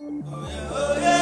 Oh yeah, oh yeah.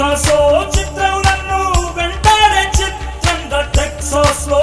టెక్సాస్లో చిత్రం నన్ను వెంటాడే చిత్రంగా టెక్సాస్లో